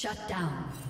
Shut down.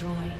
Destroyed.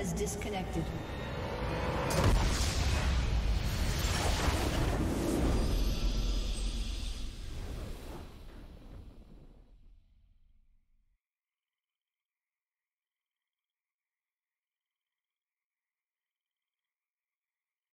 Has disconnected.